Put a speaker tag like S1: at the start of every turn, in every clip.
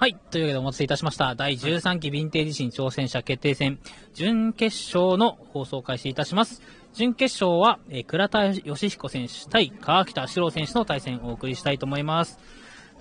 S1: はい。というわけでお待たせいたしました。第13期ヴィンテージ新挑戦者決定戦、準決勝の放送を開始いたします。準決勝は、えー倉田義彦選手対川北史郎選手の対戦をお送りしたいと思います。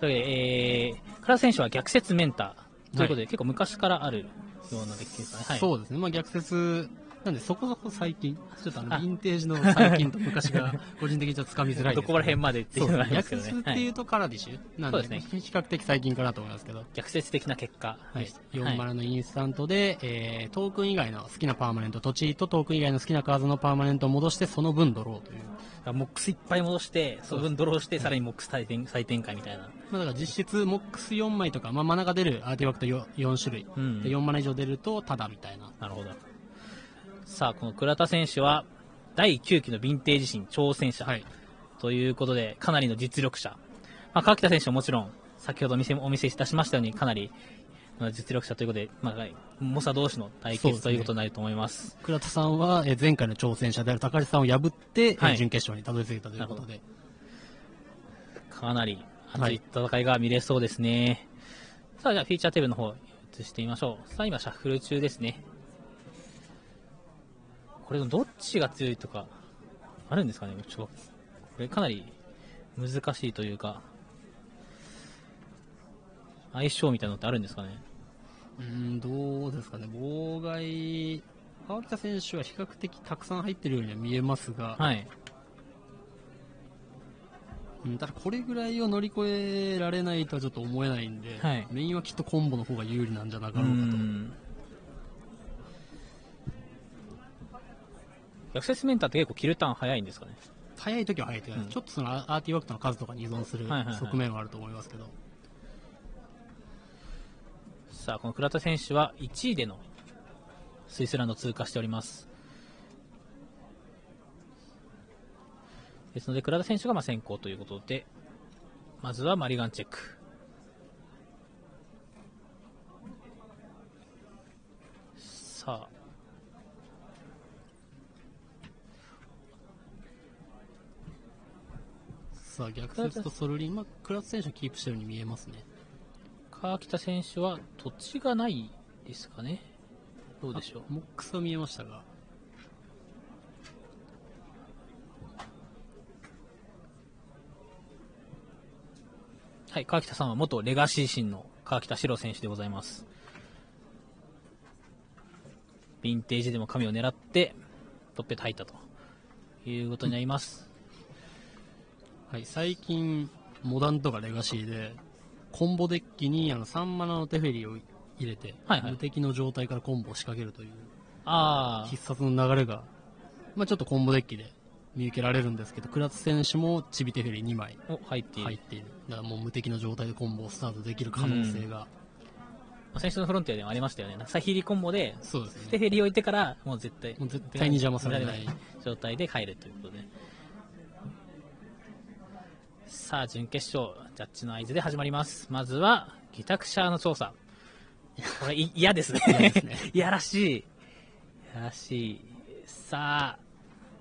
S1: というわけで、えー、倉田選手は逆説メンターということで、結構昔からあるようなデッキですかね。はい。
S2: そうですね。まあ逆説、なんでそこそこ最近、ちょっとあの、
S1: あ
S2: ヴィンテージの最近と昔が、個人的にちょっと掴みづらい
S1: どこら辺までっていうのがありますけどね。
S2: 逆説って
S1: はい
S2: いうとカラディッシュ、なんで
S1: ね
S2: 比較的最近かなと思いますけど、
S1: 逆説的な結果
S2: はい
S1: でした。、
S2: 4
S1: はい
S2: マナのインスタントで、えー、トークン以外の好きなパーマネント、土地とトークン以外の好きなカードのパーマネントを戻して、その分ドローという。
S1: モックスいっぱい戻して、その分ドローして、さらにモックス再展再展開みたいな。
S2: まあ、だから実質、モックス4枚とか、まあ、マナが出るアーティファクト 4, 4種類、
S1: うん
S2: で4マナ以上出るとタダみたいな。
S1: なるほど。さあ、この倉田選手は、第9期のヴィンテージ新挑戦者
S2: はい。
S1: ということで、かなりの実力者。まあ、川北選手はもちろん、先ほどお見せお見せいたしましたように、かなりまあ実力者ということで、まあ、猛者同士の対決ということになると思います。
S2: 倉田さんは、えー前回の挑戦者である高橋さんを破って、えー
S1: はい
S2: 準決勝にたどり着いたということで。
S1: かなり熱い戦いが見れそうですね。さあ、じゃあフィーチャーテーブルの方、移してみましょう。さあ、今、シャッフル中ですね。これ、どっちが強いとか、あるんですかね？ちょこれ、かなり難しいというか、相性みたいなのってあるんですかね？
S2: うーん、どうですかね。妨害、川北選手は比較的たくさん入ってるようには見えますが、
S1: はい。
S2: うんただこれぐらいを乗り越えられないとはちょっと思えないんで、
S1: はい。
S2: メインはきっとコンボの方が有利なんじゃなか
S1: う
S2: ろうかと。
S1: ん。逆説メンターって結構キルターン早いんですかね？
S2: 早い時は早いというか、
S1: うん
S2: ちょっとそのアーティファクトの数とかに依存する
S1: はいはいはい
S2: 側面はあると思いますけど、
S1: さあ、この倉田選手は1位でのスイスランドを通過しております。ですので、倉田選手がまあ先行ということで、まずはマリガンチェック。さあ、
S2: さあ逆説とソルリン、まあ、倉田選手はキープしてるように見えますね。
S1: 川北選手は土地がないですかね。どうでしょう。
S2: モックスは見えましたが、
S1: はい、川北さんは元レガシー新の川北史郎選手でございます。ヴィンテージでも神を狙って、トッペと入ったということになります。
S2: はい、最近、モダンとかレガシーで、コンボデッキにあの3マナのテフェリーを入れて、
S1: はいはい
S2: 無敵の状態からコンボを仕掛けるという
S1: あ
S2: 必殺の流れが、まあ、ちょっとコンボデッキで見受けられるんですけど、倉津選手もチビテフェリー2枚
S1: 入っている。
S2: 入っている。だからもう無敵の状態でコンボをスタートできる可能性が、
S1: まあ先週のフロンティアでもありましたよね。サヒリコンボで、
S2: そうですね。
S1: テフェリー置いてから、もう絶対、
S2: もう絶対に邪魔されない
S1: 状態で帰るということで。さあ、準決勝、ジャッジの合図で始まります。まずは、ギタクシャーの調査。これ、い 嫌ですね。いやらしい。いやらしい。さあ、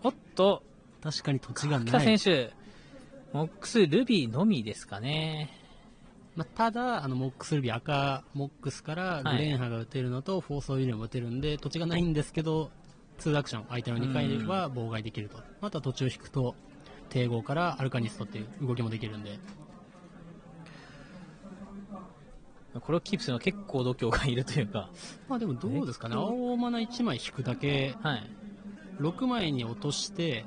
S1: おっと、
S2: 確かに土地が
S1: 北
S2: ない。
S1: 選手、モックス、ルビーのみですかね。
S2: まあ、ただ、あの、モックスルビー赤モックスからグレーンハが打てるのと、フォースオイルも打てるんで、土地がないんですけど、2アクション、相手の2回は妨害できると。あとは途中引くと、帝豪からアルカニストっていう動きもできるんで、
S1: これをキープするのは結構度胸がいるというか、
S2: まあでもどうですかね、
S1: えっと
S2: 青マナ1枚引くだけ、
S1: はい。
S2: 6枚に落として、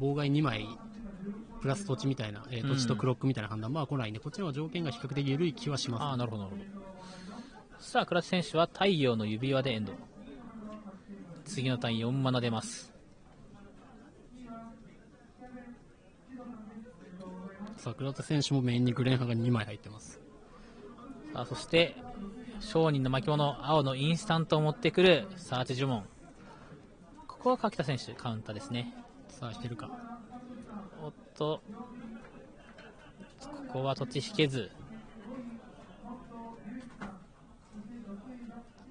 S2: 妨害2枚、プラス土地みたいな、えー土地とクロックみたいな判断は来ないんで、こっちの方が条件が比較的緩い気はします、
S1: ああ、なるほど、なるほど。さあ、倉田選手は太陽の指輪でエンド。次のターン4マナ出ます。
S2: さあ、倉田選手もメインにグレーンハが2枚入ってます。
S1: さあ、そして、商人の巻物、青のインスタントを持ってくるサーチ呪文。ここは柿田選手、カウンターですね。
S2: さあ、引けるか。
S1: おっと、ここは土地引けず。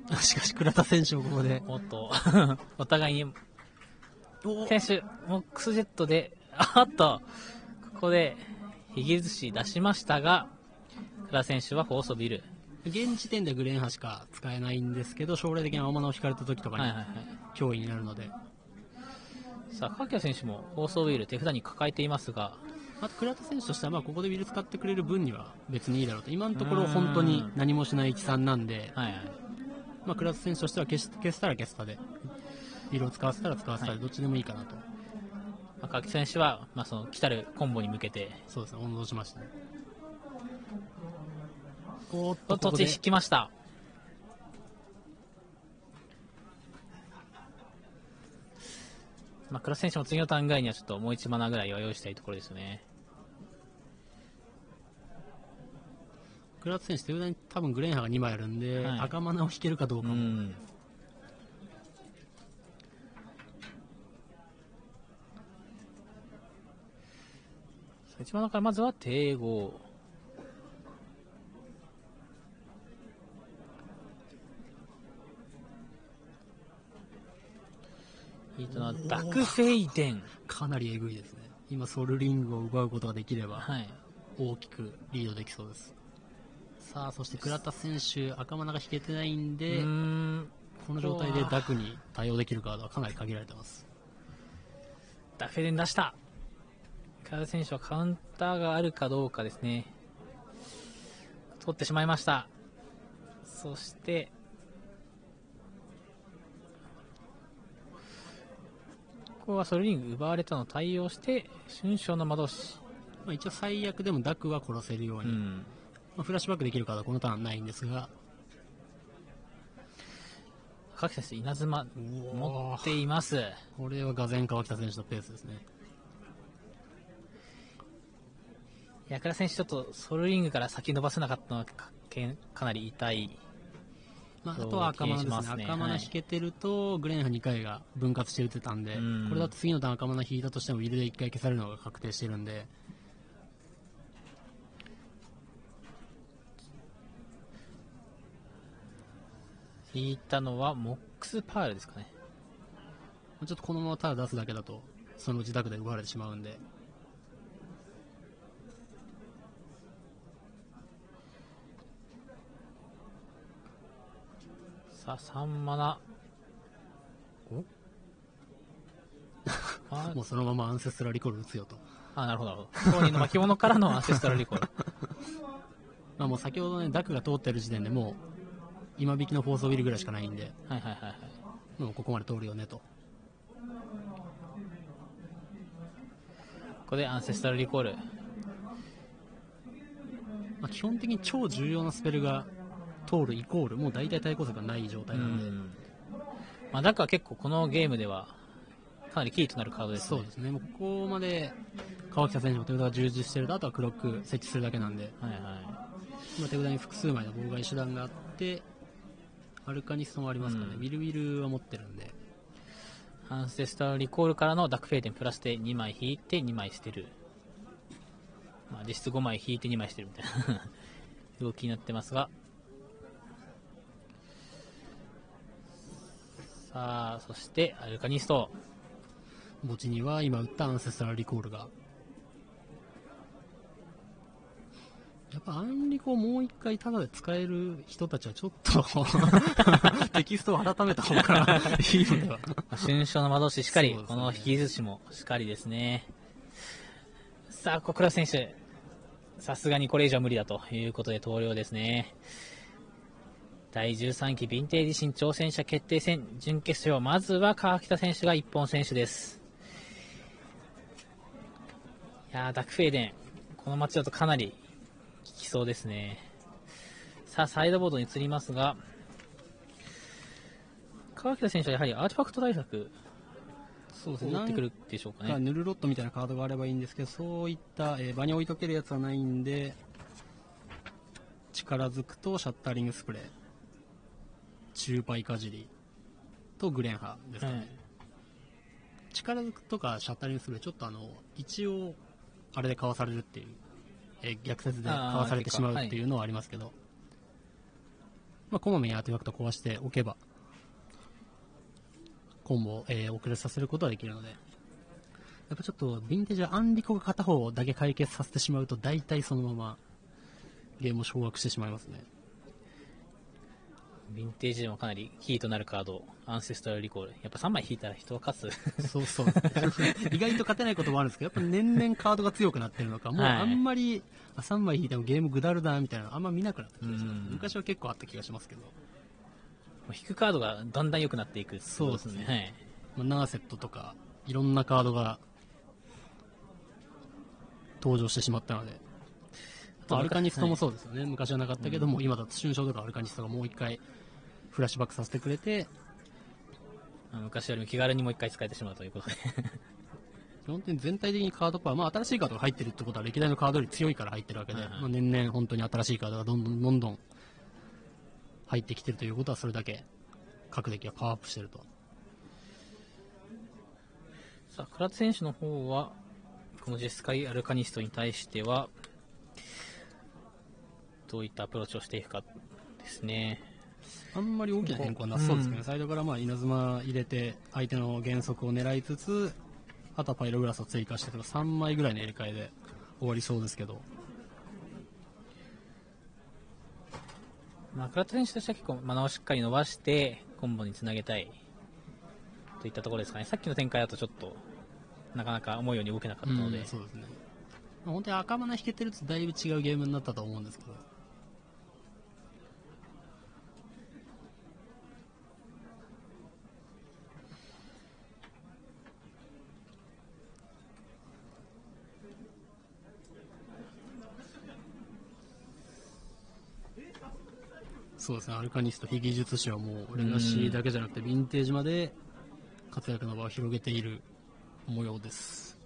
S2: しかし、倉田選手もここで、
S1: おっと、お互いに、選手、モックスジェットで、あっと、ここで、ヒゲ寿司出しましたが、倉田選手は放送ビル。
S2: 現時点でグレンハしか使えないんですけど、将来的に青物を引かれた時とかに
S1: はいはいはい。
S2: 脅威になるので、
S1: さあ、川木選手も放送ビル手札に抱えていますが、
S2: あと倉田選手としては、まあ、ここでウィル使ってくれる分には別にいいだろうと、今のところ本当に何もしない一算なんで、
S1: はいはい。
S2: まあ、倉田選手としては消し消したら消したで、ウィルを使わせたら使わせたで、
S1: はい
S2: どっちでもいいかなと、
S1: まあ、川木選手は、まあ、その来たるコンボに向けて、
S2: そうですね、温存しましたね。おーっ
S1: お
S2: と、ここで
S1: 引きました。まあ、倉田選手も次のターンぐらいにはちょっともう1マナぐらいは用意したいところですよね。
S2: 倉田選手、手札に多分グレンハが2枚あるんで、
S1: はい
S2: 赤マナを引けるかどう
S1: う
S2: かも、
S1: ん。さあ1マナからまずは帝豪。いいとな、ダクフェイデン。
S2: かなりえぐいですね。今、ソウルリングを奪うことができれば、
S1: はい。
S2: 大きくリードできそうです。さあ、そして倉田選手、赤マナが引けてないん
S1: う
S2: で、
S1: ーん。
S2: この状態でダクに対応できるカードはかなり限られてます。
S1: ダフェデン出した。カ選手はカウンターがあるかどうかですね。取ってしまいました。そして、ここはソルリング奪われたのを対応して、春章の魔導士。
S2: まあ、一応最悪でもダクは殺せるように、
S1: うん。
S2: まあ、フラッシュバックできるカードはこのターンないんですが、
S1: 赤木選手、稲妻持っています。
S2: これはがぜ川北選手のペースですね。
S1: 矢倉選手、ちょっとソルリングから先伸ばせなかったのはかけかなり痛い。
S2: まあ、あとは赤マナですね。
S1: すね
S2: 赤マナ引けてると、グレンハ2回が分割して打てたんで、
S1: うん
S2: これだと次のターン赤マナ引いたとしても、ウィルで1回消されるのが確定してるんで、
S1: 引いたのはモックスパールですかね。
S2: ちょっとこのままただ出すだけだと、その自宅で奪われてしまうんで、
S1: さあ、3マナ。
S2: お？
S1: あ
S2: もうそのままアンセストラリコール打つよと。
S1: あ、なるほど。なるほど当人の巻物からのアンセストラルリコール。
S2: まあ、もう先ほどね、ダクが通ってる時点でもう、今引きのフォースウィルぐらいしかないんで、
S1: はいはいはいはい。
S2: もうここまで通るよねと。
S1: ここでアンセストラルリコール。
S2: まあ、基本的に超重要なスペルが通るイコール、もう大体対抗策がない状態
S1: う
S2: なんで、
S1: ん。まあ、だから結構このゲームでは、かなりキーとなるカードですね。
S2: そうですね、もうここまで川北選手も手札が充実してると、あとはクロック設置するだけなんで、
S1: はいは
S2: 今手札に複数枚の妨害手段があって、アルカニストもありますかね、
S1: うん
S2: ウィルウィルは持ってるんで、
S1: い。アンセストラルリコールからのダックフェイデンプラスで2枚引いて2枚捨てる。まあ、実質5枚引いて2枚捨てるみたいな 動きになってますが。さあ、そしてアルカニスト。
S2: 墓地には今打ったアンセストラルリコールが。やっぱアンリコをもう一回タダで使える人たちはちょっと テキストを改めた方がいいのでは。
S1: まあ春章の魔導士しかり、
S2: ね
S1: この引き寿司もしかりですね。さあ、小倉選手。さすがにこれ以上は無理だということで投了ですね。第13期ヴィンテージ新挑戦者決定戦準決勝。まずは川北選手が一本選手です。いやー、ダックフェイデン。このマッチだとかなり効きそうですね。さあ、サイドボードに移りますが、川北選手はやはりアーティファクト対策
S2: そうです
S1: を打ってくるでしょうかね。
S2: かヌルロットみたいなカードがあればいいんですけど、そういった、えー場に置いとけるやつはないんで、力づくとシャッタリングスプレー、中パイかじり。とグレンハですかね。
S1: はい
S2: 力づくとかシャッタリングスプレー、ちょっとあの、一応、あれでかわされるっていう、えー逆説でかわされてしまうっていうのはありますけど、まあ、こまめにアーティファクト壊しておけば、コンボを、えー遅れさせることはできるので、やっぱちょっと、ヴィンテージはアンリコが片方だけ解決させてしまうと、大体そのままゲームを掌握してしまいますね。
S1: ヴィンテージでもかなりキーとなるカード、アンセストラルリコール。やっぱ3枚引いたら人は勝つ。
S2: そうそう。意外と勝てないこともあるんですけど、やっぱ年々カードが強くなってるのか、もう
S1: はい
S2: あんまり、あ3枚引いてもゲームぐだるだみたいなのあんま見なくなった気がします。
S1: うん
S2: 昔は結構あった気がしますけど、
S1: 引くカードがだんだん良くなっていく
S2: そうですね
S1: はい。
S2: まあ、ナーセットとか、いろんなカードが登場してしまったので、まあアルカニストもそうですよね。昔はなかったけども、今だと春章とかアルカニストがもう一回フラッシュバックさせてくれて、
S1: 昔よりも気軽にもう一回使えてしまうということで。
S2: 基本的に全体的にカードパワー、まあ新しいカードが入ってるってことは歴代のカードより強いから入ってるわけで、
S1: はいはい
S2: まあ年々本当に新しいカードがどんどんどんどん入ってきてるということはそれだけ各デッキがパワーアップしてると。
S1: さあ、倉田選手の方は、このジェスカイ・アルカニストに対しては、どういったアプローチをしていくかですね。
S2: あんまり大きな変更はなさそうですけどね、
S1: うん
S2: サイドからまあ稲妻入れて相手の減速を狙いつつ、あとはパイログラスを追加してとか3枚ぐらいの入れ替えで終わりそうですけど、
S1: まあ、倉田選手としては結構、マナをしっかり伸ばして、コンボにつなげたい、といったところですかね。さっきの展開だとちょっと、なかなか思うように動けなかったので、
S2: うんそうですね。まあ本当に赤マナ引けてるとだいぶ違うゲームになったと思うんですけど、そうですね、アルカニスト、非技術師はもう、レガシーだけじゃなくて、ヴィンテージまで活躍の場を広げている模様です。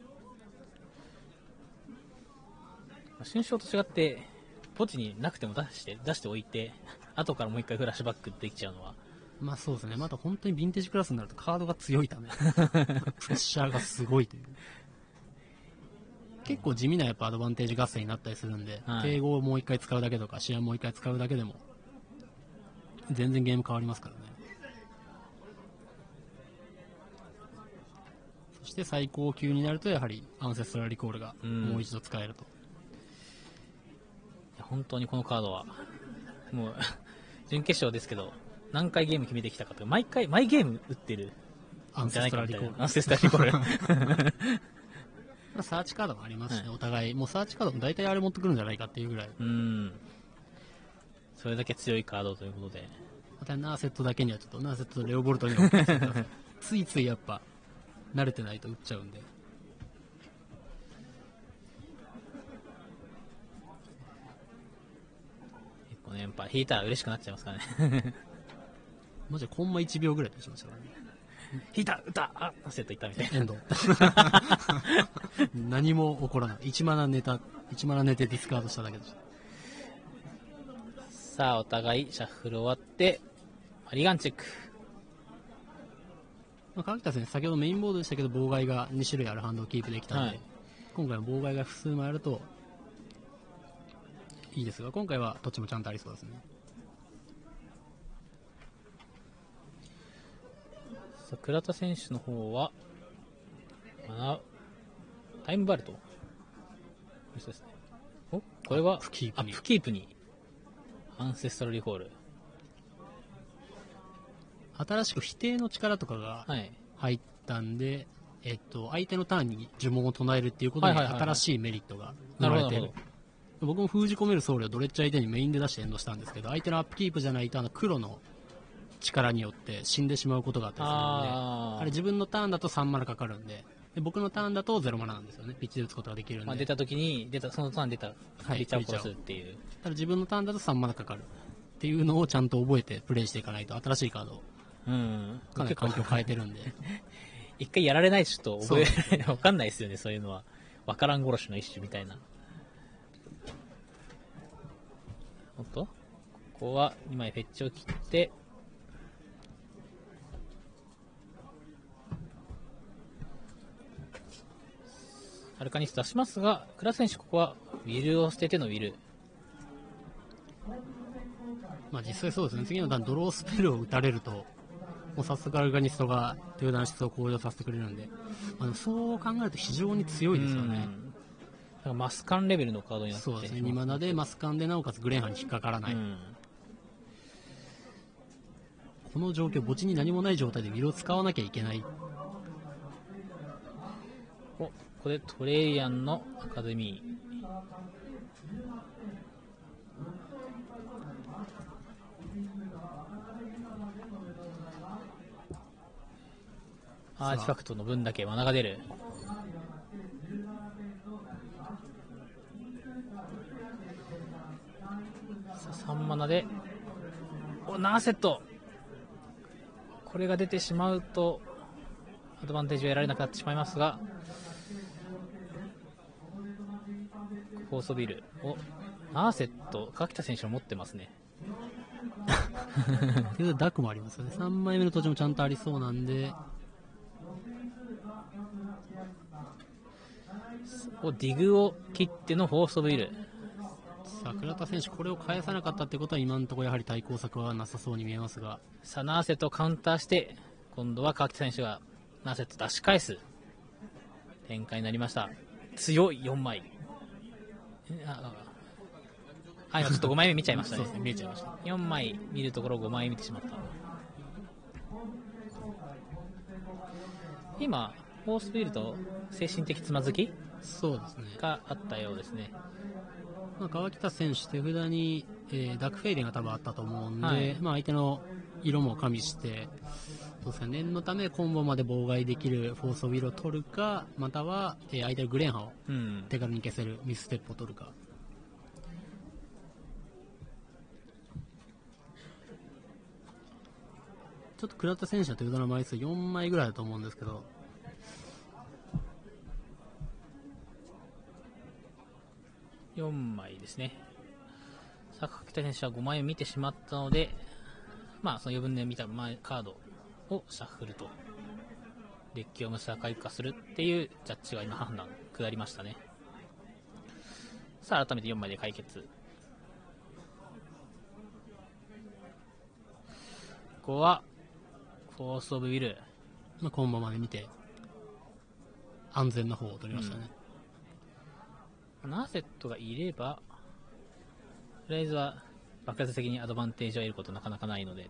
S1: まあ春章と違って、ポチになくても出して、出しておいて、後からもう一回フラッシュバックできちゃうのは、
S2: まあそうですね、また本当にヴィンテージクラスになるとカードが強いため、プレッシャーがすごいという。結構地味なやっぱアドバンテージ合戦になったりするんで、
S1: はい。
S2: 敬語をもう一回使うだけとか、試合もう一回使うだけでも、全然ゲーム変わりますからね。そして最高級になると、やはりアンセストラルリコールが
S1: うん
S2: もう一度使えると。
S1: 本当にこのカードは、もう、準決勝ですけど、何回ゲーム決めてきたかとか、毎回、毎ゲーム打ってる
S2: アンセストラルリコール。
S1: アンセストラルリコール。
S2: まあサーチカードもありますしね、
S1: はい
S2: お互い。もうサーチカードも大体あれ持ってくるんじゃないかっていうぐらい。
S1: うん。それだけ強いカードということで。
S2: またナーセットだけにはちょっと、ナーセットとレオボルトにはついついついやっぱ、慣れてないと打っちゃうんで。
S1: 結構ね、やっぱ引いたら嬉しくなっちゃいますからね。
S2: マジでコンマ1秒ぐらいでしましたからね。
S1: 引いた打ったあアンセットいったみたいな。
S2: エンド。何も起こらない。1マナ寝た、1マナ寝てディスカードしただけでした。
S1: さあ、お互いシャッフル終わって、マリガンチェック。
S2: まあ、川北選手、先ほどメインボードでしたけど、妨害が2種類あるハンドをキープできたので、
S1: はい
S2: 今回は妨害が複数枚あると、いいですが、今回はどっちもちゃんとありそうですね。
S1: さあ、倉田選手の方は、タイムバルト。お？これは、
S2: アップキープに
S1: アンセストラルリコール。
S2: 新しく否定の力とかが
S1: はい。
S2: 入ったんで、えっと、相手のターンに呪文を唱えるっていうことで、
S1: はいはいはいはい
S2: 新しいメリットが生まれてる
S1: なるほ。ど。
S2: 僕も封じ込める僧侶をドレッジ相手にメインで出してエンドしたんですけど、相手のアップキープじゃないと、あの黒の力によって死んでしまうことがあったりするので、
S1: あー
S2: あれ自分のターンだと3マナかかるんで、で僕のターンだと0マナなんですよね。ピッチで打つことができるんで。
S1: まあ、出た時に、出た、そのターン出た、
S2: はい
S1: リーチャーを殺すっていう。
S2: ただ自分のターンだと3マナかかる。っていうのをちゃんと覚えてプレイしていかないと、新しいカードを
S1: うん。
S2: かなり環境変えてるんで。
S1: 一回やられないとちょっと覚え、わかんないですよね、そういうのは。わからん殺しの一種みたいな。おっとここは2枚フェッチを切って、アルカニスト出しますが、クラス選手ここはウィルを捨ててのウィル。
S2: まあ実際そうですね。次の段ドロースペルを打たれると、もう早速アルガニストがという弾質を向上させてくれるんで、まあ、でもそう考えると非常に強いですよね。
S1: マスカンレベルのカードになって
S2: そうですね、2マナでマスカンでなおかつグレンハに引っかからない、
S1: うん。
S2: この状況、墓地に何もない状態でウィルを使わなきゃいけない、
S1: お、ここでトレイアンのアカデミー。アーティファクトの分だけマナが出る。さあ、3マナで、お、7セットこれが出てしまうと、アドバンテージを得られなくなってしまいますが、フォーソビルを、ナーセット、柿田選手も持ってますね。
S2: というダックもありますよね、3枚目の土地もちゃんとありそうなんで、
S1: おディグを切ってのフォーストビル。
S2: さあ倉田選手、これを返さなかったってことは、今のところやはり対抗策はなさそうに見えますが、
S1: さあ、ナーセットをカウンターして、今度は柿田選手がナーセット出し返す展開になりました。強い4枚。えあ今ちょっと5枚目見ちゃいましたね
S2: そうです。ね、見えちゃいました。
S1: 4枚見るところ5枚見てしまった今フォースビルと精神的つまずき
S2: そうですね、
S1: があったようですね
S2: まあ、川北選手、手札に、えーダックフェイデンが多分あったと思うんで、
S1: はい
S2: まあ、相手の色も加味して、そうですね、念のためコンボまで妨害できるフォースオビルを取るか、または、えー相手のグレンハを
S1: うん。
S2: 手軽に消せるミスステップを取るか。ちょっと倉田選手の手札の枚数4枚ぐらいだと思うんですけど、
S1: 4枚ですね。さあ柿田選手は5枚を見てしまったのでまあその余分で見た前カードをシャッフルとデッキを無差回化するっていうジャッジが今判断下りましたね。さあ改めて4枚で解決。ここはフォースオブウィル。
S2: まあ、コンボまで見て、安全な方を取りましたね。
S1: ナーセットがいればとりあえずは爆発的にアドバンテージを得ることなかなかないので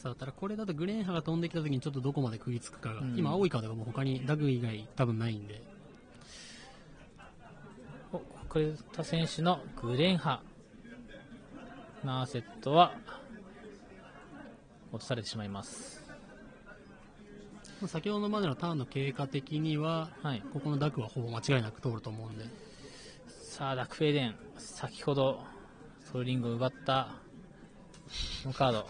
S2: さあ、ただこれだとグレンハが飛んできた時にちょっとどこまで食いつくかが、
S1: うん。
S2: 今青いカードがもう他にダグ以外多分ないんで、
S1: お栗田選手のグレンハナーセットは落とされてしまいます。
S2: まあ先ほどまでのターンの経過的には、
S1: はい。
S2: ここのダグはほぼ間違いなく通ると思うんで、
S1: さあダックフェイデン。先ほどソウルリングを奪ったこのカード。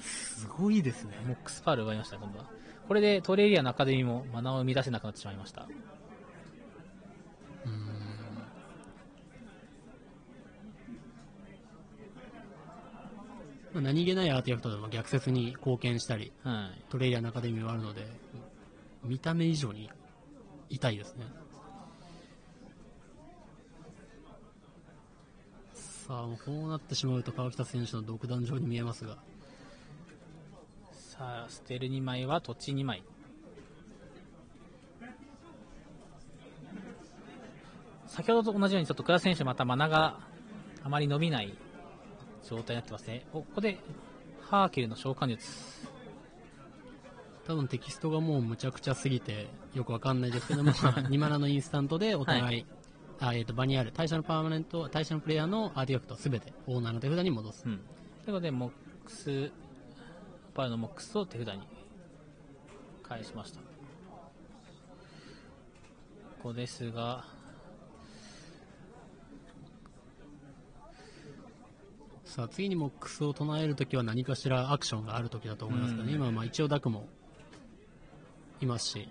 S2: すごいですね。
S1: モックスパール奪いました今度は。これでトレイリアのアカデミーもマナを生み出せなくなってしまいました。
S2: うーん。まあ、何気ないアーティファクトでも逆説に貢献したり、
S1: はい。
S2: トレイリアのアカデミーはあるので、見た目以上に痛いですね。さあ、もうこうなってしまうと川北選手の独壇場に見えますが、
S1: さあ捨てる2枚は土地2枚。先ほどと同じようにちょっと倉田選手またマナがあまり伸びない状態になってますね。おここでハーキルの召喚術。
S2: 多分テキストがもうむちゃくちゃすぎてよくわかんないですけども、2 マナのインスタントでお互い、あえー、と場にある対象のパーマネント、対象のプレイヤーのアーティファクトをすべてオーナーの手札に戻す。
S1: うん。ということでモックスパールのモックスを手札に返しました。ここですが
S2: さあ次にモックスを唱えるときは何かしらアクションがあるときだと思いますけどね、
S1: うん。
S2: 今はまあ一応ダクもいますし、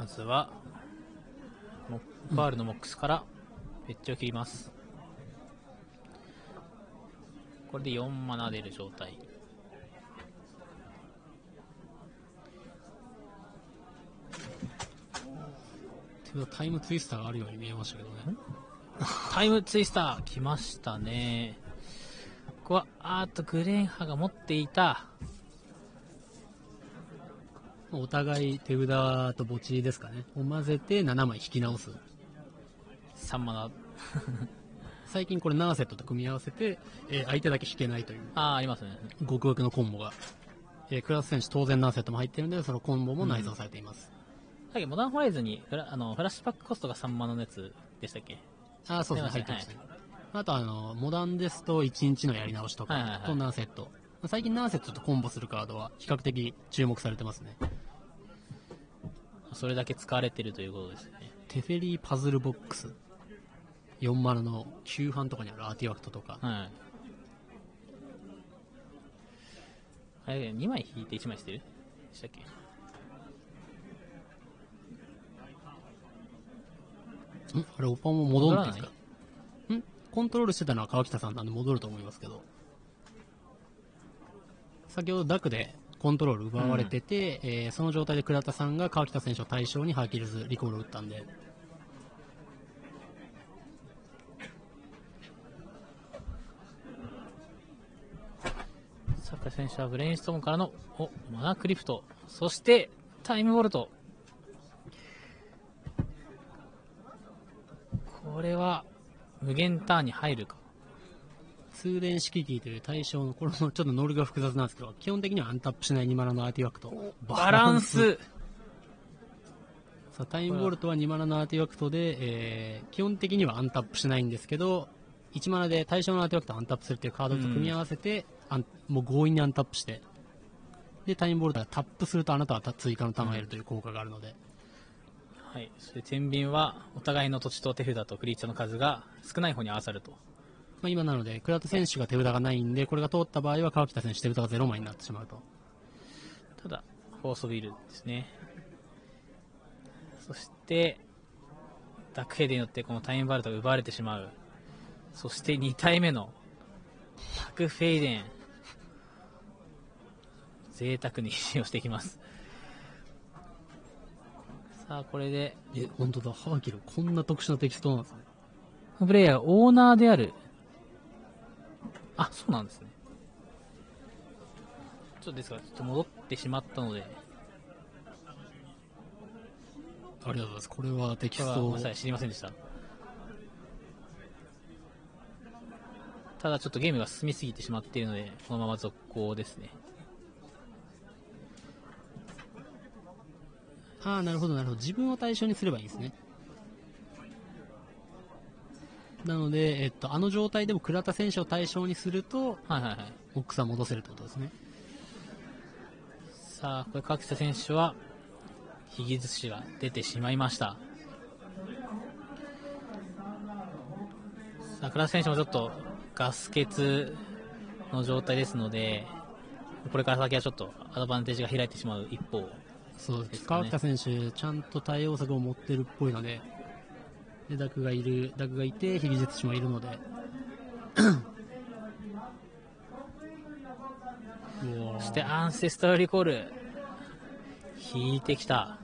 S1: まずはモッパールのモックスからペッチを切りますこれで4マナ出る状態
S2: タイムツイスターがあるように見えましたけどね。
S1: タイムツイスター来ましたねこは、あーっと、グレンハが持っていた。
S2: お互い手札と墓地ですかね。を混ぜて7枚引き直す。
S1: 3マナ。
S2: 最近これ7セットと組み合わせて、えー相手だけ引けないという
S1: あー、ありますね。
S2: 極悪のコンボが。えークラス選手当然7セットも入ってるので、そのコンボも内蔵されています。
S1: さっきモダンホライズンにフラあのフラッシュバックコストが3マナのやつでしたっけ？
S2: あーそうですね、入ってますね。あとあの、モダンですと1日のやり直しと
S1: はいはいはい
S2: かと7セット。最近7セットとコンボするカードは比較的注目されてますね。
S1: それだけ使われてるということですね。
S2: テフェリーパズルボックス。4マナの旧版とかにあるアーティファクトとか。
S1: はい。あれ、2枚引いて1枚してる？でしたっけ？
S2: ん？あれ、オパも戻るんですか？ん？コントロールしてたのは川北さんなんで戻ると思いますけど。先ほどダクでコントロール奪われてて、えーその状態で倉田さんが川北選手を対象にハーキルズリコールを打ったんで、
S1: サッカー選手はブレインストームからの、お、マナクリフト。そして、タイムボルト。これは、無限ターンに入るか。
S2: 通電式キーという対象の、これもちょっとルールが複雑なんですけど、基本的にはアンタップしない2マナのアーティファクト。
S1: バランス。
S2: さあタイムボルトは2マナのアーティファクトで、えー基本的にはアンタップしないんですけど、1マナで対象のアーティファクトをアンタップするっていうカードと組み合わせて、アンもう強引にアンタップして、で、タイムボルトがタップするとあなたは追加のターンを得るという効果があるので、
S1: はい。そして、天秤は、お互いの土地と手札とクリーチャーの数が少ない方に合わさると。
S2: まあ、今なので、倉田選手が手札がないんで、これが通った場合は川北選手手札が0枚になってしまうと。
S1: ただ、フォースビルですね。そして、ダックヘイデによってこのタイムバルトが奪われてしまう。そして2体目の、タクフェイデン。贅沢に 使用していきます。さあ、これで、
S2: え、本当だ、ハーキル、こんな特殊なテキストなんですね。
S1: プレイヤーがオーナーである。あ、そうなんですね。ちょっとですから、ちょっと戻ってしまったので、
S2: ありがとうございます。これはテキストを
S1: 知りませんでした。ただちょっとゲームが進みすぎてしまっているので、このまま続行ですね。
S2: ああ、なるほど、なるほど。自分を対象にすればいいんですね。なので、えっと、あの状態でも倉田選手を対象にすると、
S1: はいはいはい。
S2: オックスは戻せるってことですね。
S1: さあ、これ、川北選手は、ひぎ寿司が出てしまいました。さあ、倉田選手もちょっとガス欠の状態ですので、これから先はちょっとアドバンテージが開いてしまう一方。
S2: そうです。川北選手、ちゃんと対応策を持ってるっぽいので、で、ダクがいる、ダクがいて、ヒビジェツシもいるので、
S1: そしてアンセストラルリコール。引いてきた。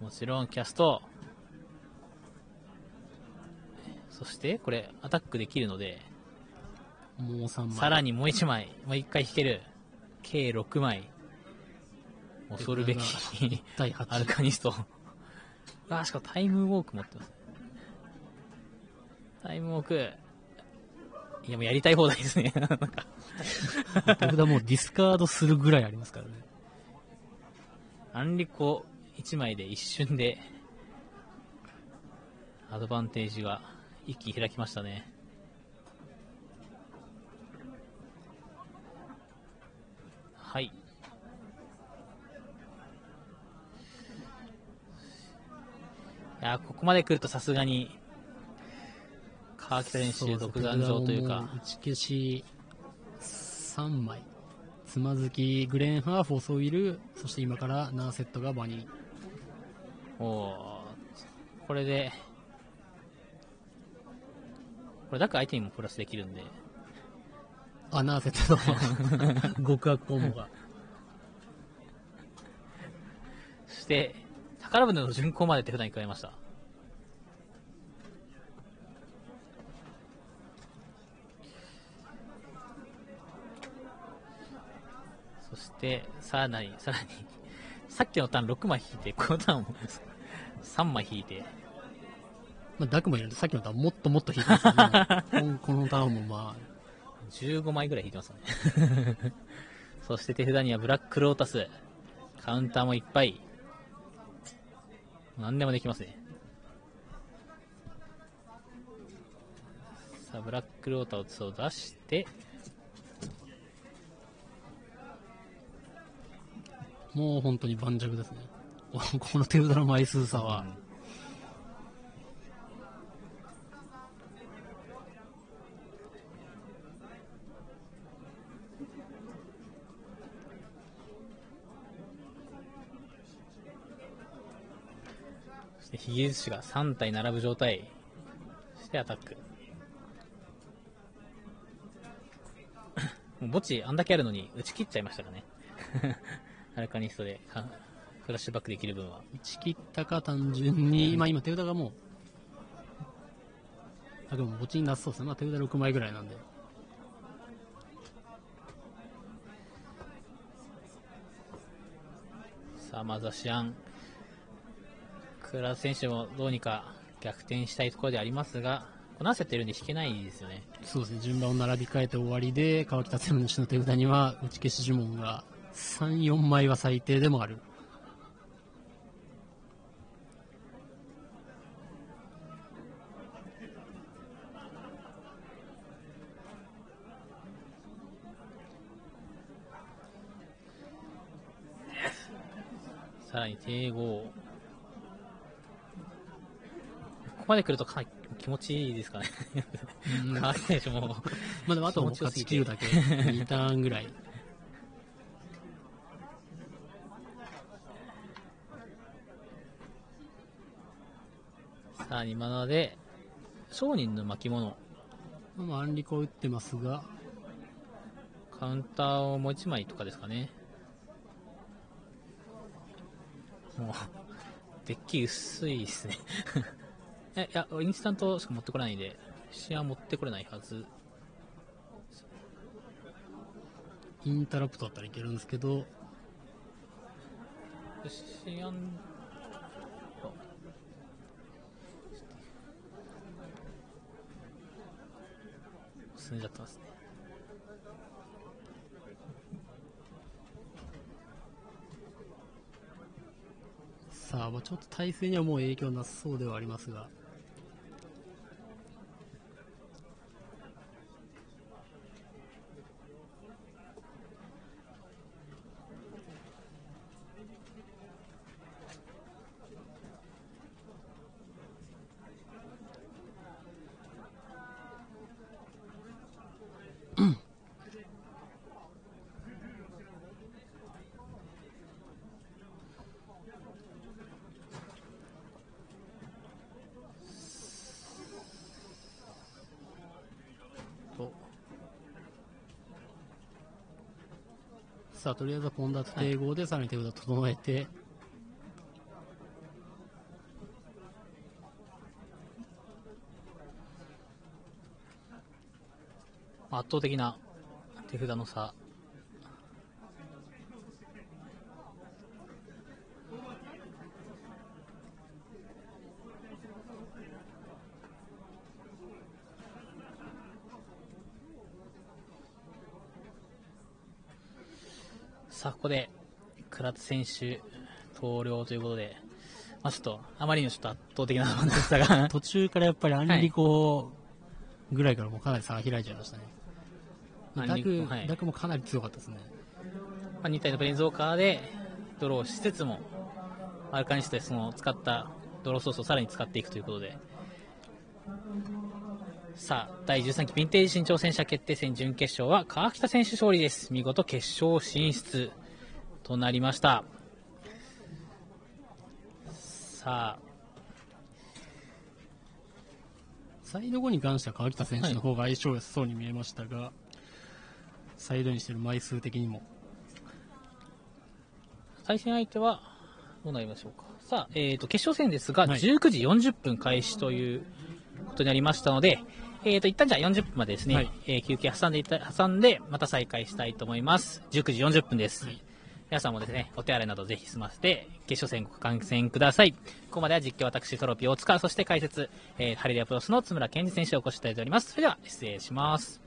S1: もちろんキャスト。そして、これ、アタックできるので、
S2: もう3枚。
S1: さらにもう1枚、もう1回引ける。計6枚。恐るべき
S2: 対8。
S1: アルカニスト。あ、しかもタイムウォーク持ってます。タイムウォーク。いや、もうやりたい放題ですね。なんか
S2: 手札もうディスカードするぐらいありますからね。
S1: アンリコ1枚で一瞬で、アドバンテージが一気に開きましたね。はい。やー、ここまで来るとさすがに、川北選手独壇場というか
S2: 打ち消し3枚。つまずき、グレンハー、フォーソウィル、そして今からナーセットがバニー。
S1: おーこれで、これだから相手にもプラスできるんで、
S2: あ、ナーセットと 極悪コンボが。
S1: そして、カラブの巡航まで手札に加えました？そして、さらに、さらに、さっきのターン6枚引いて、このターンを3枚引いて。
S2: まあ、ダクもいるんで、さっきのターンもっともっと引いてますね。このターンもまあ。
S1: 15枚ぐらい引いてますね。そして手札にはブラックロータス。カウンターもいっぱい。何でもできますね。さあ、ブラックローターを出して、
S2: もう本当に盤石ですね。この手札の枚数差は、
S1: ヒゲ寿司が3体並ぶ状態。そしてアタック。もう墓地あんだけあるのに打ち切っちゃいましたかね。アルカニストでかフラッシュバックできる分は。
S2: 打ち切ったか単純に、まあ今手札がもう、あ、でも墓地になさそうですね。まあ手札6枚ぐらいなんで。
S1: さあ、まずはシアン。倉田選手もどうにか逆転したいところでありますが、この焦ってるんで引けないですよね。
S2: そうですね、順番を並び替えて終わりで、川北選手の手札には打ち消し呪文が3、4枚は最低でもある。
S1: さらに帝豪。ここまで来るとかなり気持ちいいですかね。
S2: うん
S1: 川北選手も。
S2: まあでもあと
S1: 持ちよすぎて
S2: 勝ち切るだけ、2ターンぐらい。
S1: さあ、今ので、商人の巻物。
S2: まあ、アンリコを打ってますが、
S1: カウンターをもう一枚とかですかね。もう、デッキ薄いですね。え、いや、インスタントしか持ってこないんで、シアン持ってこれないはず。
S2: インタラプトだったらいけるんですけど、
S1: シアン、進んじゃってますね。
S2: さあ、まあ、ちょっと体勢にはもう影響なさそうではありますが、さあ、とりあえずはポンダと帝豪でさらに手札整えて、
S1: 圧倒的な手札の差。ここで、倉田選手、投了ということで、まあちょっと、あまりにもちょっと圧倒的な差でしたが、
S2: 途中からやっぱりアンリコぐらいからもうかなり差が開いちゃいましたね。
S1: アン
S2: ダク、ダクもかなり強かったですね。
S1: まあ、2体のプレインズウォーカーでドローしつつも、アルカニストでその使ったドローソースをさらに使っていくということで、さあ、第13期ヴィンテージ新挑戦者決定戦準決勝は川北選手勝利です。見事決勝進出となりました。さあ、
S2: サイド後に関しては川北選手の方が相性良さそうに見えましたが、サイドにしてる枚数的にも。
S1: 対戦相手はどうなりましょうか。さあ、えー、と決勝戦ですが、
S2: はい
S1: 19時40分開始ということになりましたので、えっ、と、一旦じゃあ40分までですね、
S2: はい
S1: えー休憩挟んでいた、挟んで、また再開したいと思います。19時40分です。
S2: はい
S1: 皆さんもですね、お手洗いなどぜひ済ませて、決勝戦ご観戦ください。ここまでは実況私、トロピー大塚、そして解説、えー、ハリデアプロスの津村健二選手をお越しいただいております。それでは、失礼します。